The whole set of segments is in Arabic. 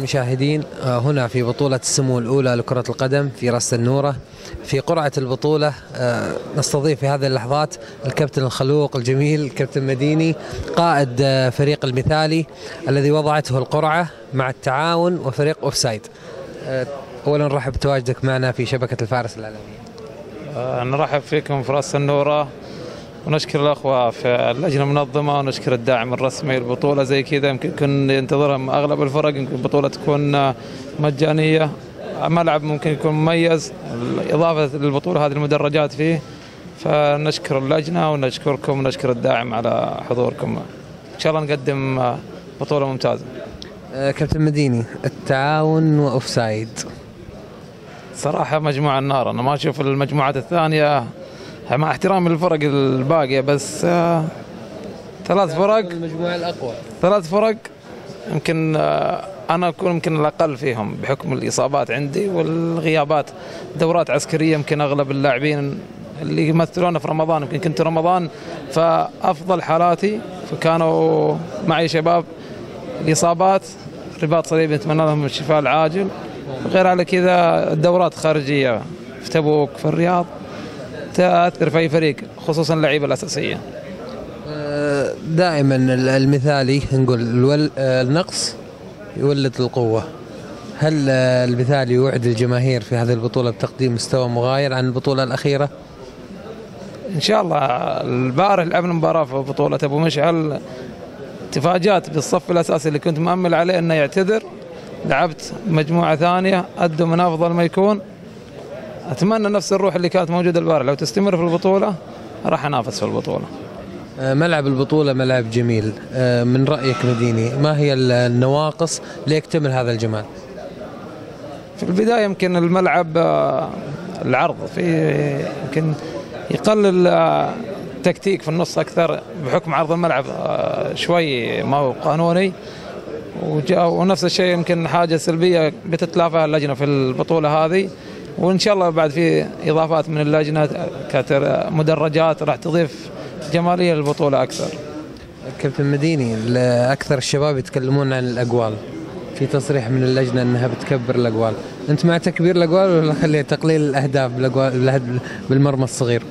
المشاهدين آه، هنا في بطولة السمو الأولى لكرة القدم في راس النورة. في قرعة البطولة آه، نستضيف في هذه اللحظات الكابتن الخلوق الجميل الكابتن مديني قائد آه، فريق المثالي الذي وضعته القرعة مع التعاون وفريق أوفسايد. أولا نرحب بتواجدك معنا في شبكة الفارس الإعلامية. نرحب فيكم في راس النورة. ونشكر الأخوة في اللجنة المنظمة ونشكر الداعم الرسمي للبطولة زي كذا. يمكن كن ينتظرها أغلب الفرق يمكن البطولة تكون مجانية. ملعب ممكن يكون مميز إضافة للبطولة هذه المدرجات فيه. فنشكر اللجنة ونشكركم ونشكر الداعم على حضوركم. إن شاء الله نقدم بطولة ممتازة. آه، كابتن مديني التعاون وأوفسايد. صراحة مجموعة النار. أنا ما أشوف المجموعات الثانية مع احترامي للفرق الباقية بس آه، ثلاث فرق. المجموعة الأقوى. ثلاث فرق يمكن آه، أنا أكون يمكن الأقل فيهم بحكم الإصابات عندي والغيابات. دورات عسكرية يمكن أغلب اللاعبين اللي يمثلون في رمضان يمكن كنت رمضان. فأفضل حالاتي فكانوا معي شباب الإصابات رباط صليبي نتمنى لهم الشفاء العاجل. غير على كذا الدورات خارجية في تبوك في الرياض. تأثر في فريق خصوصا اللعيبة الأساسية. آه، دائما ال- المثالي نقول الول- آه، النقص يولد القوة. هل آه، المثالي يوعد الجماهير في هذه البطولة بتقديم مستوى مغاير عن البطولة الأخيرة؟ إن شاء الله البارح لعبنا مباراة في بطولة أبو مشعل. تفاجأت بالصف الأساسي اللي كنت مأمل عليه إنه يعتذر. لعبت مجموعة ثانية أدوا من أفضل ما يكون. أتمنى نفس الروح اللي كانت موجودة البارح. لو تستمر في البطولة راح أنافس في البطولة. آه، ملعب البطولة ملعب جميل. آه، من رأيك مديني ما هي ال- النواقص ليكتمل هذا الجمال؟ في البداية يمكن الملعب آه، العرض. في يمكن يقلل آه، تكتيك في النص أكثر بحكم عرض الملعب شوي ما هو قانوني. ونفس الشيء يمكن حاجة سلبية بتتلافاها اللجنة في البطولة هذه. وإن شاء الله بعد في إضافات من اللجنة كتر مدرجات راح تضيف جمالية للبطولة أكثر. كابتن مديني أكثر الشباب يتكلمون عن الأقوال في تصريح من اللجنة أنها بتكبر الأقوال أنت مع تكبير الأقوال ولا خلي تقليل الأهداف بالأقوال بالهد- بالمرمى الصغير؟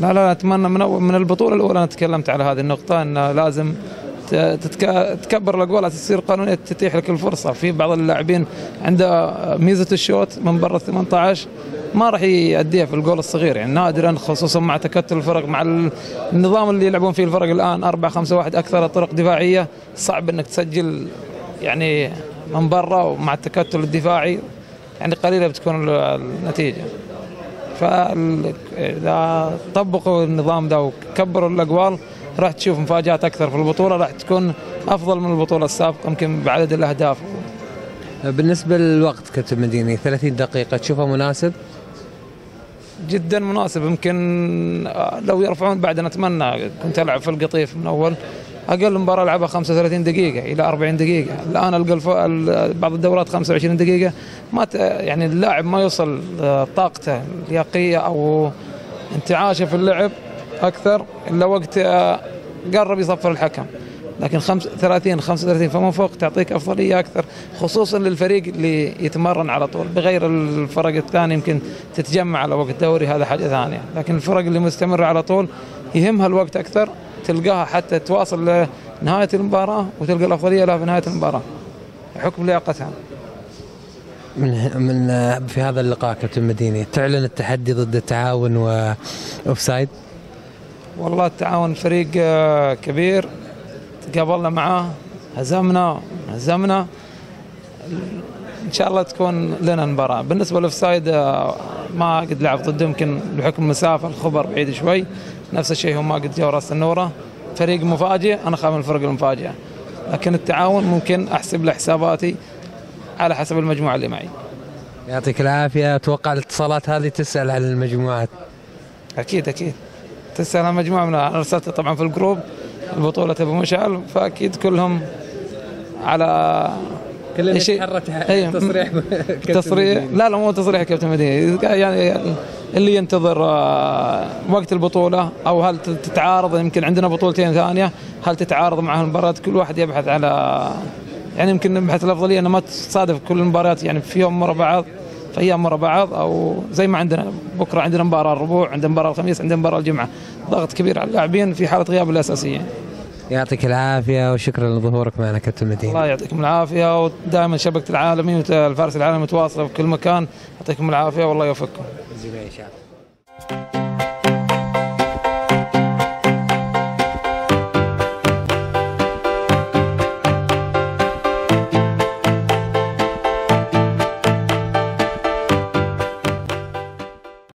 لا لا أتمنى من من البطولة الأولى أنا تكلمت على هذه النقطة إن لازم تكبر الاقوال تصير قانونية تتيح لك الفرصة. في بعض اللاعبين عنده ميزة الشوت من برا ال 18 ما راح يأديها في الجول الصغير. يعني نادرا خصوصا مع تكتل الفرق مع ال- النظام اللي يلعبون فيه الفرق الآن. 4 5 1 أكثر طرق دفاعية. صعب إنك تسجل يعني من برا ومع التكتل الدفاعي. يعني قليلة بتكون ال- النتيجة. فإذا طبقوا النظام ده وكبروا الأقوال راح تشوف مفاجآت أكثر في البطولة راح تكون أفضل من البطولة السابقة يمكن بعدد الأهداف. بالنسبة للوقت كابتن مديني 30 دقيقة تشوفها مناسب؟ جدا مناسب يمكن لو يرفعون بعد نتمنى كنت ألعب في القطيف من أول. أقل مباراة ألعبها 35 دقيقة إلى 40 دقيقة. الآن ألقى الف... ال- بعض الدورات 25 دقيقة. ما ت... يعني اللاعب ما يوصل آه، طاقته اللياقية أو انتعاشه في اللعب. أكثر إلا وقت آه، قرب يصفر الحكم. لكن خمس 30 35 فما فوق تعطيك أفضلية أكثر خصوصا للفريق اللي يتمرن على طول. بغير الفرق الثانية يمكن تتجمع على وقت دوري هذا حاجة ثانية. لكن الفرق اللي مستمرة على طول يهمها الوقت أكثر تلقاها حتى تواصل لنهاية المباراة وتلقى الأفضلية لها في نهاية المباراة. بحكم لياقتها. من من في هذا اللقاء كابتن مديني تعلن التحدي ضد التعاون واوفسايد والله التعاون فريق آه، كبير. تقابلنا معاه هزمنا هزمنا. إن شاء الله تكون لنا المباراه بالنسبة للأوفسايد آه، ما قد لعب ضده يمكن بحكم المسافه الخبر بعيد شوي. نفس الشيء هم ما قد جاوا راس النورة. فريق مفاجئ أنا خاف من الفرق المفاجئه لكن التعاون ممكن أحسب له حساباتي على حسب المجموعة اللي معي. يعطيك العافية. أتوقع الاتصالات هذه تسأل عن المجموعات. أكيد أكيد. عن مجموعة من أنا ارسلت طبعا في الجروب البطولة أبو مشعل فأكيد كلهم على كلنا إيش- يتحرك أي. تصريح تصريح؟ لا لا مو تصريح كابتن مديني. يعني اللي ينتظر آه، وقت البطولة أو هل تتعارض يمكن عندنا بطولتين ثانية هل تتعارض مع المباراة؟ كل واحد يبحث على يعني يمكن نبحث الأفضلية إنه ما تصادف كل المباريات يعني في يوم ورا بعض. أيام ورا بعض أو زي ما عندنا. بكرة عندنا مباراة الربوع عندنا مباراة الخميس عندنا مباراة الجمعة. ضغط كبير على اللاعبين في حالة غياب الاساسيين يعطيك العافية وشكرا لظهورك معنا كابتن مدينه الله يعطيكم العافية ودائما شبكة العالمي والفارس العالمي متواصله في كل مكان. يعطيكم العافية والله يوفقكم.